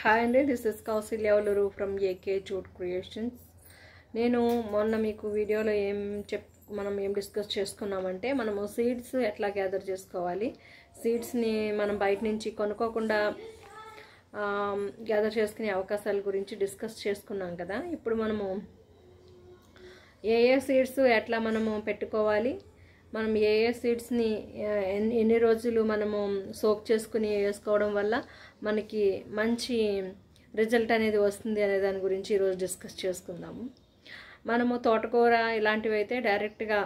Hi అండి this is కౌశల్యవలరు from AK jute creations నేను మొన్న మీకు వీడియోలో ఏం చెప్ మనం ఏం డిస్కస్ చేసుకున్నామంటే మనము సీడ్స్ ఎట్లా గ్యాదర్ చేసుకోవాలి? సీడ్స్ని మనం బయట నుంచి కొనుక్కోకుండా గ్యాదర్ చేసుకునే అవకాశాల గురించి డిస్కస్ చేసుకున్నాం కదా. ఇప్పుడు మనము ఏ ఏ సీడ్స్ ఎట్లా మనము పెట్టుకోవాలి? మనం ఏ ఏ సీడ్స్ని ఎన్ని ఎన్ని రోజులు మనము సోక్ చేసుకుని వేసుకోవడం వల్ల మనకి మంచి రిజల్ట్ అనేది వస్తుంది అనే దాని గురించి ఈరోజు డిస్కస్ చేసుకుందాము. మనము తోటకూర ఇలాంటివి అయితే డైరెక్ట్గా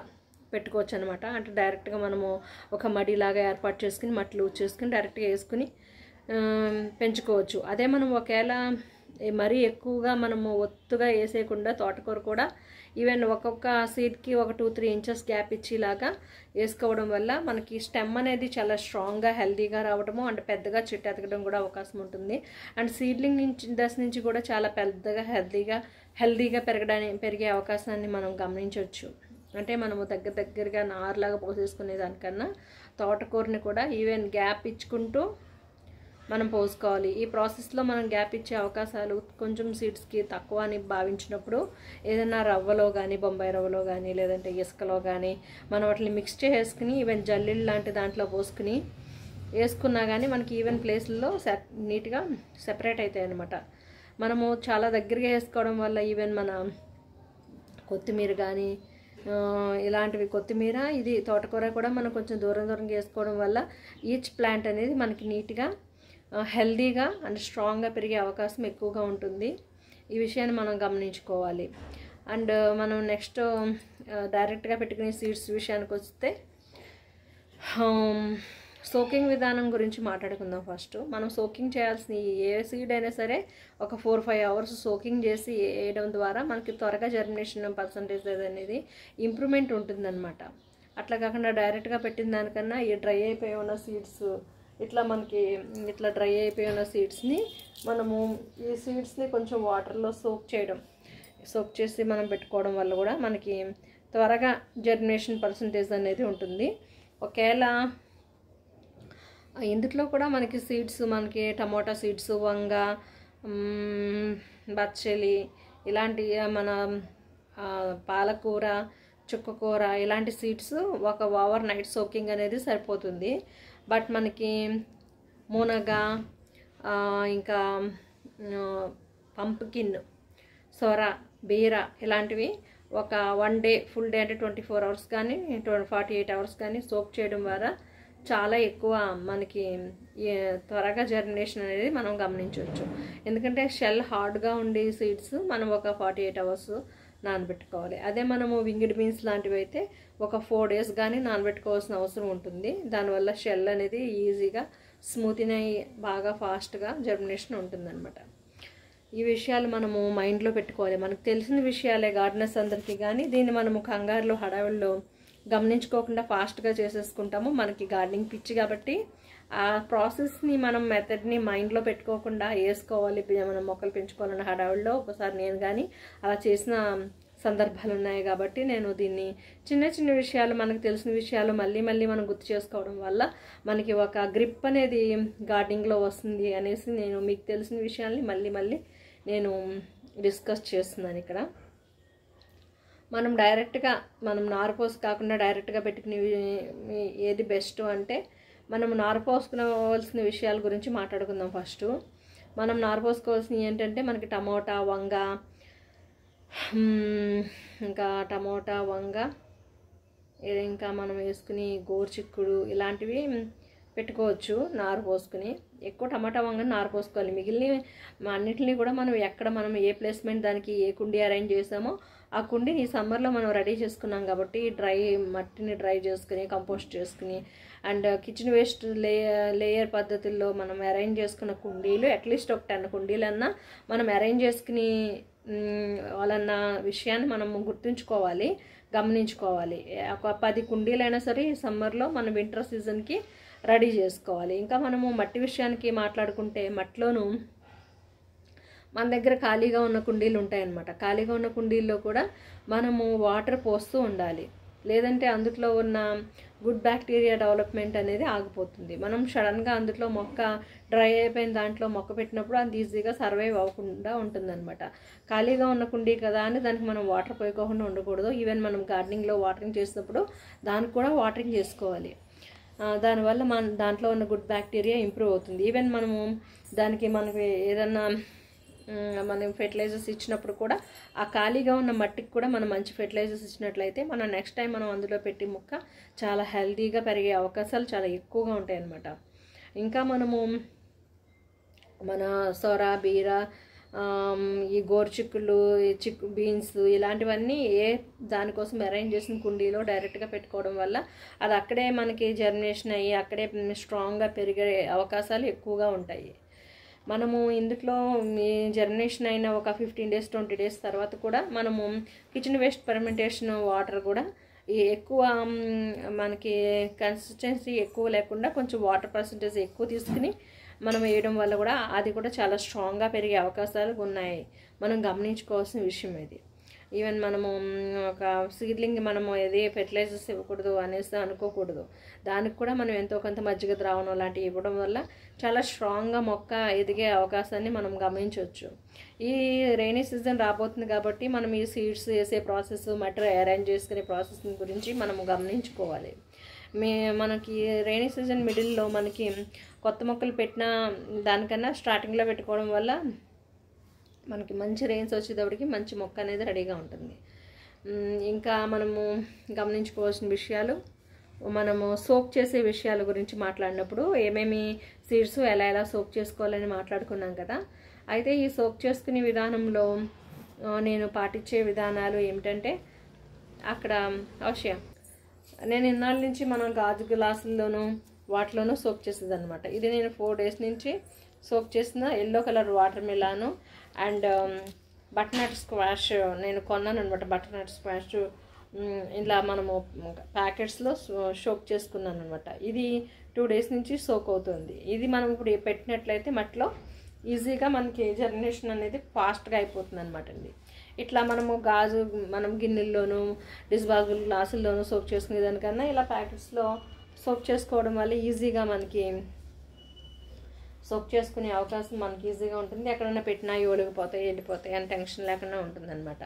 పెట్టుకోవచ్చు అనమాట అంటే డైరెక్ట్గా మనము ఒక మడిలాగా ఏర్పాటు చేసుకుని మట్టి లూజ్ చేసుకుని డైరెక్ట్గా వేసుకుని పెంచుకోవచ్చు. అదే మనం ఒకవేళ మరీ ఎక్కువగా మనము ఒత్తుగా వేసేయకుండా తోటకూర కూడా ఈవెన్ ఒక్కొక్క సీడ్కి ఒక టూ త్రీ ఇంచెస్ గ్యాప్ ఇచ్చేలాగా వేసుకోవడం వల్ల మనకి స్టెమ్ అనేది చాలా స్ట్రాంగ్గా హెల్దీగా రావడము అండ్ పెద్దగా చెట్టు ఎదగడం కూడా అవకాశం ఉంటుంది. అండ్ సీడ్లింగ్ నుంచి దశ నుంచి కూడా చాలా పెద్దగా హెల్తీగా హెల్తీగా పెరగడానికి పెరిగే అవకాశాన్ని మనం గమనించవచ్చు. అంటే మనము దగ్గర దగ్గరగా నారులాగా పోసేసుకునే దానికన్నా తోటకూరని కూడా ఈవెన్ గ్యాప్ ఇచ్చుకుంటూ మనం పోసుకోవాలి. ఈ ప్రాసెస్లో మనం గ్యాప్ ఇచ్చే అవకాశాలు కొంచెం సీడ్స్కి తక్కువ అని భావించినప్పుడు ఏదైనా రవ్వలో కానీ బొంబాయి రవ్వలో కానీ లేదంటే ఇసుకలో కానీ మనం వాటిని మిక్స్ చేసుకుని ఈవెన్ జల్లిళ్ళు లాంటి దాంట్లో పోసుకుని వేసుకున్నా కానీ మనకి ఈవెన్ ప్లేస్లలో సెట్ నీట్గా సెపరేట్ అవుతాయి అనమాట మనము చాలా దగ్గరగా వేసుకోవడం వల్ల ఈవెన్ మన కొత్తిమీర కానీ ఇలాంటివి కొత్తిమీర ఇది తోటకూర కూడా మనం కొంచెం దూరం దూరంగా వేసుకోవడం వల్ల ఈచ్ ప్లాంట్ అనేది మనకి నీట్గా హెల్దీగా అండ్ స్ట్రాంగ్గా పెరిగే అవకాశం ఎక్కువగా ఉంటుంది. ఈ విషయాన్ని మనం గమనించుకోవాలి. అండ్ మనం నెక్స్ట్ డైరెక్ట్గా పెట్టుకునే సీడ్స్ విషయానికి వస్తే సోకింగ్ విధానం గురించి మాట్లాడుకుందాం ఫస్ట్. మనం సోకింగ్ చేయాల్సిన ఏ సీడ్ అయినా సరే ఒక ఫోర్ ఫైవ్ అవర్స్ సోకింగ్ చేసి వేయడం ద్వారా మనకి త్వరగా జర్మినేషన్ పర్సంటేజ్ అనేది ఇంప్రూవ్మెంట్ ఉంటుందన్నమాట. అట్లా కాకుండా డైరెక్ట్గా పెట్టిన దానికన్నా ఈ డ్రై అయిపోయి ఉన్న సీడ్స్ ఇట్లా మనకి ఇట్లా డ్రై అయిపోయి ఉన్న సీడ్స్ని మనము ఈ సీడ్స్ని కొంచెం వాటర్లో సోక్ చేయడం. సోక్ చేసి మనం పెట్టుకోవడం వల్ల కూడా మనకి త్వరగా జర్మినేషన్ పర్సంటేజ్ అనేది ఉంటుంది. ఒకవేళ ఇందులో కూడా మనకి సీడ్స్ మనకి టమోటా సీడ్స్ వంగ బచ్చలి ఇలాంటి మన పాలకూర చుక్కకూర ఇలాంటి సీడ్స్ ఒక ఓవర్ నైట్ సోకింగ్ అనేది సరిపోతుంది. బట్ మనకి మునగ ఇంకా పంప్కిన్ సొర బీర ఇలాంటివి ఒక వన్ డే ఫుల్ డే అంటే ట్వంటీ ఫోర్ అవర్స్ కానీ ఫార్టీ ఎయిట్ అవర్స్ కానీ సోప్ చేయడం ద్వారా చాలా ఎక్కువ మనకి త్వరగా జర్మినేషన్ అనేది మనం గమనించవచ్చు. ఎందుకంటే షెల్ హార్డ్గా ఉండే సీడ్స్ మనం ఒక ఫార్టీ ఎయిట్ అవర్స్ నానబెట్టుకోవాలి. అదే మనము వింగిడ్ బీన్స్ లాంటివి అయితే ఒక ఫోర్ డేస్ కానీ నానబెట్టుకోవాల్సిన అవసరం ఉంటుంది. దానివల్ల షెల్ అనేది ఈజీగా స్మూతింగ్ అయ్యి బాగా ఫాస్ట్గా జర్మినేషన్ ఉంటుందన్నమాట. ఈ విషయాలు మనము మైండ్లో పెట్టుకోవాలి. మనకు తెలిసిన విషయాలే గార్డెనర్స్ అందరికీ కానీ దీన్ని మనము కంగారులో హడావిల్లో గమనించుకోకుండా ఫాస్ట్గా చేసేసుకుంటాము. మనకి గార్డెనింగ్ పిచ్చి కాబట్టి ఆ ప్రాసెస్ని మనం మెథడ్ని మైండ్లో పెట్టుకోకుండా వేసుకోవాలి మనం మొక్కలు పెంచుకోవాలన్న హడావుల్లో ఒకసారి నేను కానీ అలా చేసిన సందర్భాలు ఉన్నాయి కాబట్టి నేను దీన్ని చిన్న చిన్న విషయాలు మనకు తెలిసిన విషయాలు మళ్ళీ మళ్ళీ మనం గుర్తు చేసుకోవడం వల్ల మనకి ఒక గ్రిప్ అనేది గార్డెనింగ్లో వస్తుంది అనేసి నేను మీకు తెలిసిన విషయాల్ని మళ్ళీ మళ్ళీ నేను డిస్కస్ చేస్తున్నాను ఇక్కడ. మనం డైరెక్ట్గా మనం నార్పోస్ కాకుండా డైరెక్ట్గా పెట్టుకునే ఏది బెస్ట్ అంటే మనం నారపోసుకోవాల్సిన విషయాల గురించి మాట్లాడుకుందాం ఫస్ట్. మనం నారపోసుకోవాల్సినవి ఏంటంటే మనకి టమోటా వంగ ఇంకా టమోటా వంగ ఇంకా మనం వేసుకుని గోరుచిక్కుడు ఇలాంటివి పెట్టుకోవచ్చు నారు పోసుకుని. ఎక్కువ టమాటా వంగ నారు పోసుకోవాలి. మిగిలిన అన్నింటినీ కూడా మనం ఎక్కడ మనం ఏ ప్లేస్మెంట్ దానికి ఏ కుండీ అరేంజ్ చేసామో ఆ కుండీని సమ్మర్లో మనం రెడీ చేసుకున్నాం కాబట్టి డ్రై మట్టిని డ్రై చేసుకుని కంపోస్ట్ చేసుకుని and kitchen waste layer layer పద్ధతుల్లో మనం అరేంజ్ చేసుకున్న కుండీలు అట్లీస్ట్ ఒక టెన్ కుండీలన్నా మనం అరేంజ్ చేసుకుని వాళ్ళన్న విషయాన్ని మనం గుర్తుంచుకోవాలి గమనించుకోవాలి. ఒక పది కుండీలైనా సరే సమ్మర్లో మనం వింటర్ సీజన్కి రెడీ చేసుకోవాలి. ఇంకా మనము మట్టి విషయానికి మాట్లాడుకుంటే మట్టిలోను మన దగ్గర ఖాళీగా ఉన్న కుండీలు ఉంటాయన్నమాట. ఖాళీగా ఉన్న కుండీల్లో కూడా మనము వాటర్ పోస్తూ ఉండాలి. లేదంటే అందులో ఉన్న గుడ్ బ్యాక్టీరియా డెవలప్మెంట్ అనేది ఆగిపోతుంది. మనం సడన్గా అందులో మొక్క డ్రై అయిపోయిన దాంట్లో మొక్క పెట్టినప్పుడు అది ఈజీగా సర్వైవ్ అవ్వకుండా ఉంటుందన్నమాట. ఖాళీగా ఉన్న కుండీ కదా అని దానికి మనం వాటర్ పోయకోకుండా ఉండకూడదు. ఈవెన్ మనం గార్డెనింగ్లో వాటరింగ్ చేసినప్పుడు దానికి కూడా వాటరింగ్ చేసుకోవాలి. దానివల్ల మన దాంట్లో ఉన్న గుడ్ బ్యాక్టీరియా ఇంప్రూవ్ అవుతుంది. ఈవెన్ మనము దానికి మనకి ఏదన్నా మనం ఫెర్టిలైజర్స్ ఇచ్చినప్పుడు కూడా ఆ ఖాళీగా ఉన్న మట్టికి కూడా మనం మంచి ఫెర్టిలైజర్స్ ఇచ్చినట్లయితే మనం నెక్స్ట్ టైం మనం అందులో పెట్టి మొక్క చాలా హెల్తీగా పెరిగే అవకాశాలు చాలా ఎక్కువగా ఉంటాయి అన్నమాట ఇంకా మనము మన సొర బీర ఈ గోరుచిక్కులు ఈ చిక్కు బీన్స్ ఇలాంటివన్నీ ఏ దానికోసం అరేంజ్ చేసిన కుండీలో డైరెక్ట్గా పెట్టుకోవడం వల్ల అది అక్కడే మనకి జర్మినేషన్ అయ్యి అక్కడే స్ట్రాంగ్గా పెరిగే అవకాశాలు ఎక్కువగా ఉంటాయి. మనము ఇందులో జర్మినేషన్ అయిన ఒక ఫిఫ్టీన్ డేస్ ట్వంటీ డేస్ తర్వాత కూడా మనము కిచెన్ వేస్ట్ పర్మెంటేషన్ వాటర్ కూడా ఎక్కువ మనకి కన్సిస్టెన్సీ ఎక్కువ లేకుండా కొంచెం వాటర్ పర్సంటేజ్ ఎక్కువ తీసుకుని మనం వేయడం వల్ల కూడా అది కూడా చాలా స్ట్రాంగ్గా పెరిగే అవకాశాలు ఉన్నాయి. మనం గమనించుకోవాల్సిన విషయం ఇది. ఈవెన్ మనము ఒక సీడ్లింగ్ మనము ఏది ఫెర్టిలైజర్స్ ఇవ్వకూడదు అనేసి అనుకోకూడదు. దానికి కూడా మనం ఎంతో కొంత మజ్జిగ ద్రావణం లాంటివి ఇవ్వడం వల్ల చాలా స్ట్రాంగ్గా మొక్క ఎదిగే అవకాశాన్ని మనం గమనించవచ్చు. ఈ రైనీ సీజన్ రాబోతుంది కాబట్టి మనం ఈ సీడ్స్ వేసే ప్రాసెస్ మటర్ అరేంజ్ చేసుకునే ప్రాసెస్ గురించి మనము గమనించుకోవాలి. మే మనకి రైనీ సీజన్ మిడిల్లో మనకి కొత్త మొక్కలు పెట్టిన దానికన్నా స్టార్టింగ్లో పెట్టుకోవడం వల్ల మనకి మంచి రెయిన్స్ వచ్చేటప్పటికి మంచి మొక్క అనేది రెడీగా ఉంటుంది. ఇంకా మనము గమనించుకోవాల్సిన విషయాలు మనము సోక్ చేసే విషయాల గురించి మాట్లాడినప్పుడు ఏమేమి సీడ్స్ ఎలా ఎలా సోక్ చేసుకోవాలని మాట్లాడుకున్నాం కదా. అయితే ఈ సోక్ చేసుకునే విధానంలో నేను పాటించే విధానాలు ఏమిటంటే అక్కడ అవశ్యం. నేను ఇన్నాళ్ళ నుంచి మనం గాజు గ్లాసుల్లోనూ వాటిలోనూ సోక్ చేసేది అనమాట ఇది నేను ఫోర్ డేస్ నుంచి సోక్ చేసిన ఎల్లో కలర్ వాటర్ మిలాను అండ్ um, బటర్నట్ స్క్వాష్ నేను కొన్నాను అనమాట బటర్నట్ స్క్వాష్ ఇలా మనము ప్యాకెట్స్లో సోక్ చేసుకున్నాను అనమాట ఇది టూ డేస్ నుంచి సోక్ అవుతుంది. ఇది మనం ఇప్పుడు పెట్టినట్లయితే మట్లో ఈజీగా మనకి జర్నేషన్ అనేది ఫాస్ట్గా అయిపోతుంది అనమాట అండి. ఇట్లా మనము గాజు మనం గిన్నెల్లోనూ డిస్బాజబుల్ గ్లాసుల్లోనూ సోప్ చేసుకునే దానికన్నా ఇలా ప్యాకెట్స్లో సోప్ చేసుకోవడం వల్ల ఈజీగా మనకి సోప్ చేసుకునే అవకాశం మనకి ఈజీగా ఉంటుంది. ఎక్కడైనా పెట్టినా ఓడిగిపోతాయి వెళ్ళిపోతాయి అని టెన్షన్ లేకుండా ఉంటుందన్నమాట.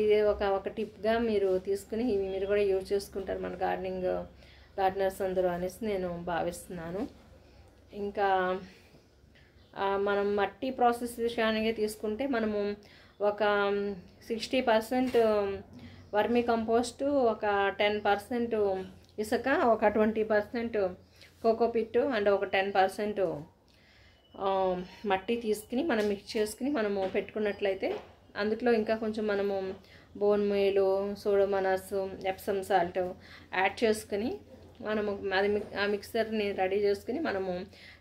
ఇది ఒక ఒక టిప్గా మీరు తీసుకుని మీరు కూడా యూజ్ చేసుకుంటారు మన గార్డెనింగ్ గార్డెనర్స్ అందరూ అనేసి నేను భావిస్తున్నాను. ఇంకా మనం మట్టి ప్రాసెస్ విషయానికి తీసుకుంటే మనము ఒక సిక్స్టీ పర్సెంట్ వర్మీ కంపోస్టు ఒక టెన్ పర్సెంట్ ఇసుక ఒక twenty percent coco peat and ఒక టెన్ పర్సెంట్ మట్టి తీసుకుని మనం మిక్స్ చేసుకుని మనము పెట్టుకున్నట్లయితే అందులో ఇంకా కొంచెం మనము బోన్ మేలు సోడోమనాస్ ఎప్సమ్ సాల్ట్ యాడ్ చేసుకుని మనము అది మిక్- ఆ మిక్సర్ని రెడీ చేసుకుని మనము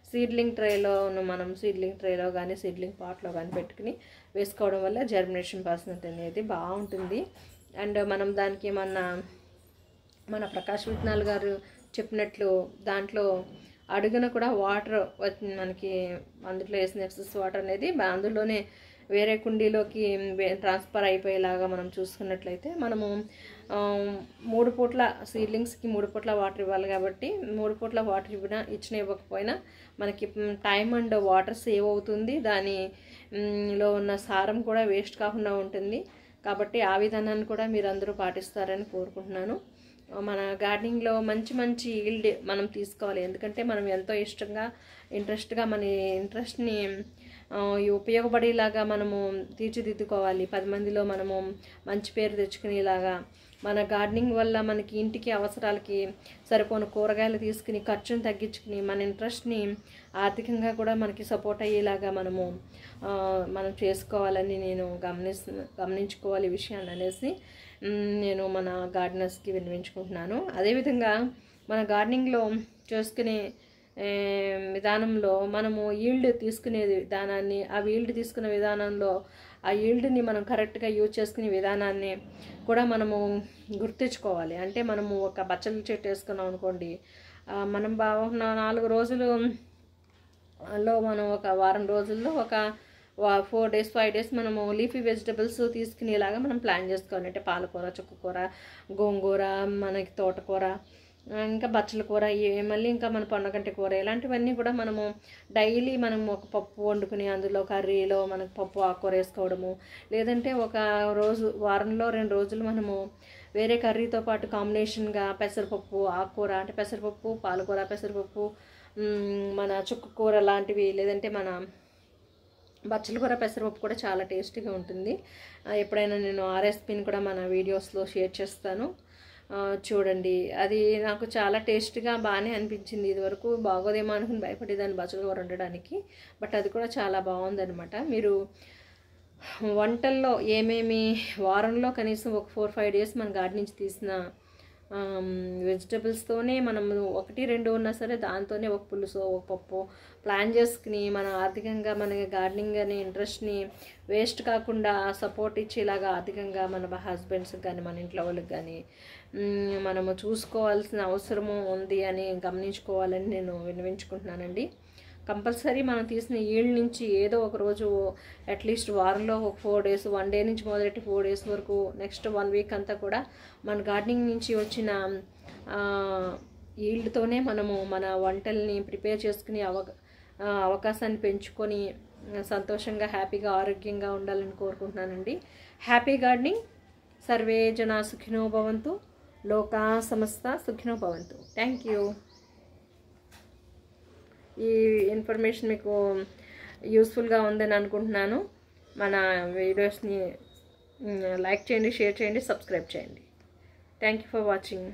సీడ్లింగ్ ట్రేలో మనం సీడ్లింగ్ ట్రేలో కానీ సీడ్లింగ్ పాట్లో కానీ పెట్టుకుని వేసుకోవడం వల్ల జర్మినేషన్ పర్సెంట్ అనేది బాగుంటుంది. అండ్ మనం దానికి ఏమన్నా మన ప్రకాష్ విజ్ఞాల్ గారు చెప్పినట్లు దాంట్లో అడుగున కూడా వాటర్ మనకి అందులో వేసిన ఎక్సెస్ వాటర్ అనేది అందులోనే వేరే కుండీలోకి ట్రాన్స్ఫర్ అయిపోయేలాగా మనం చూసుకున్నట్లయితే మనము మూడు పూట్ల సీడ్లింగ్స్కి మూడు పూట్ల వాటర్ ఇవ్వాలి కాబట్టి మూడు పూట్ల వాటర్ ఇవ్వడం ఇచ్చిన ఇవ్వకపోయినా మనకి టైం అండ్ వాటర్ సేవ్ అవుతుంది. దానిలో ఉన్న సారం కూడా వేస్ట్ కాకుండా ఉంటుంది. కాబట్టి ఆ విధానాన్ని కూడా మీరు అందరూ పాటిస్తారని కోరుకుంటున్నాను. మన గార్డెనింగ్లో మంచి మంచి ఈల్డ్ మనం తీసుకోవాలి. ఎందుకంటే మనం ఎంతో ఇష్టంగా ఇంట్రెస్ట్గా మన ఇంట్రెస్ట్ని ఉపయోగపడేలాగా మనము తీర్చిదిద్దుకోవాలి. పది మందిలో మనము మంచి పేరు తెచ్చుకునేలాగా మన గార్డెనింగ్ వల్ల మనకి ఇంటికి అవసరాలకి సరిపోని కూరగాయలు తీసుకుని ఖర్చును తగ్గించుకుని మన ఇంట్రెస్ట్ని ఆర్థికంగా కూడా మనకి సపోర్ట్ అయ్యేలాగా మనము మనం చేసుకోవాలని నేను గమనిస్తు గమనించుకోవాలి విషయాన్ని అనేసి నేను మన గార్డెనర్స్కి వినిపించుకుంటున్నాను. అదేవిధంగా మన గార్డెనింగ్లో చేసుకునే విధానంలో మనము ఈల్డ్ తీసుకునే విధానాన్ని ఆ ఈల్డ్ తీసుకునే విధానంలో ఆ ఈల్డ్ని మనం కరెక్ట్గా యూజ్ చేసుకునే విధానాన్ని కూడా మనము గుర్తించుకోవాలి. అంటే మనము ఒక బచ్చల చెట్టు వేసుకున్నాం అనుకోండి మనం బాగున్న నాలుగు రోజులు లో మనం ఒక వారం రోజుల్లో ఒక ఫోర్ డేస్ ఫైవ్ డేస్ మనము లీఫీ వెజిటబుల్స్ తీసుకునేలాగా మనం ప్లాన్ చేసుకోవాలి. అంటే పాలకూర చుక్కకూర గోంగూర మనకి తోటకూర ఇంకా బచ్చల కూర ఇవి మళ్ళీ ఇంకా మన పొన్నగంటి కూర ఇలాంటివన్నీ కూడా మనము డైలీ మనం ఒక పప్పు వండుకుని అందులో కర్రీలో మనకు పప్పు ఆకుకూర వేసుకోవడము. లేదంటే ఒక రోజు వారంలో రెండు రోజులు మనము వేరే కర్రీతో పాటు కాంబినేషన్గా పెసరపప్పు ఆకుకూర అంటే పెసరపప్పు పాలకూర పెసరపప్పు మన చుక్క కూర లాంటివి లేదంటే మన బచ్చలకూర పెసరపప్పు కూడా చాలా టేస్టీగా ఉంటుంది. ఎప్పుడైనా నేను ఆ రెసిపీని కూడా మన వీడియోస్లో షేర్ చేస్తాను. చూడండి. అది నాకు చాలా టేస్ట్గా బాగానే అనిపించింది ఇదివరకు. బాగోదేమో అనుకుని భయపడేదాన్ని బచ్చలకూర వండడానికి. బట్ అది కూడా చాలా బాగుందనమాట మీరు వంటల్లో ఏమేమి వారంలో కనీసం ఒక ఫోర్ ఫైవ్ డేస్ మన గార్డెన్ నుంచి తీసిన వెజిటబుల్స్తోనే మనం ఒకటి రెండు ఉన్నా సరే దాంతోనే ఒక పులుసు ఒక పప్పు ప్లాన్ చేసుకుని మన ఆర్థికంగా మన గార్డెనింగ్ అనే ఇంట్రెస్ట్ని వేస్ట్ కాకుండా సపోర్ట్ ఇచ్చేలాగా ఆర్థికంగా మన హస్బెండ్స్కి కానీ మన ఇంట్లో వాళ్ళకి కానీ మనము చూసుకోవాల్సిన అవసరము ఉంది అని గమనించుకోవాలని నేను విన్నవించుకుంటున్నానండి. కంపల్సరీ మనం తీసిన ఈల్డ్ నుంచి ఏదో ఒక రోజు అట్లీస్ట్ వారంలో ఒక ఫోర్ డేస్ వన్ డే నుంచి మొదలెట్టి ఫోర్ డేస్ వరకు నెక్స్ట్ వన్ వీక్ అంతా కూడా మన గార్డెనింగ్ నుంచి వచ్చిన ఈల్డ్తోనే మనము మన వంటల్ని ప్రిపేర్ చేసుకుని అవ అవకాశాన్ని పెంచుకొని సంతోషంగా హ్యాపీగా ఆరోగ్యంగా ఉండాలని కోరుకుంటున్నానండి. Happy gardening. సర్వే జన సుఖినో భవంతు. లోకా సమస్త సుఖినో భవంతు. Thank you. ఈ ఇన్ఫర్మేషన్ మీకు యూస్ఫుల్గా ఉందని అనుకుంటున్నాను. మన వీడియోస్ని లైక్ చేయండి షేర్ చేయండి సబ్స్క్రైబ్ చేయండి. Thank you for watching